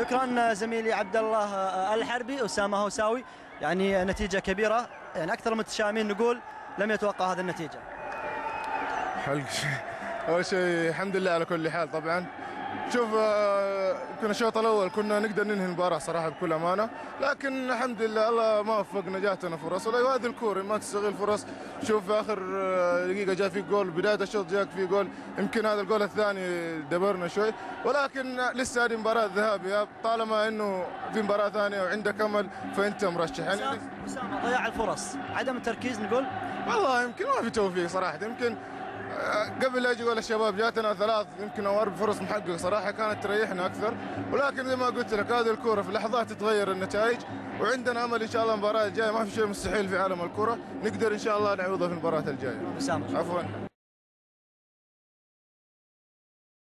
شكرا زميلي عبد الله الحربي أسامة هوساوي. يعني نتيجة كبيرة. يعني أكثر المتشائمين نقول لم يتوقع هذه النتيجة. حلق. أول شيء الحمد لله على كل حال طبعا. شوف آه، يمكن الشوط الأول كنا نقدر ننهي المباراة صراحة بكل أمانة لكن الحمد لله الله ما وفقنا جاتنا فرص. ولا هذه الكورة ما تستغل فرص. شوف في آخر آه، دقيقة جاء في جول بداية الشوط جاك في جول يمكن هذا الجول الثاني دبرنا شوي. ولكن لسه هذه مباراة ذهابيه طالما إنه في مباراة ثانية وعندك أمل فأنت مرشح. يعني أسامة ضياع الفرص. عدم التركيز نقول؟ والله يمكن ما في توفيق صراحة يمكن آه، قبل لا يجي يقول الشباب جاتنا ثلاث يمكن أو أربع فرص محققة صراحة كانت تريحنا أكثر. ولكن زي ما قلت لك هذه الكوره في لحظات تتغير النتائج وعندنا أمل إن شاء الله المباراة الجاية. ما في شيء مستحيل في عالم الكرة. نقدر إن شاء الله نعوضها في المباراة الجاية. عفوا.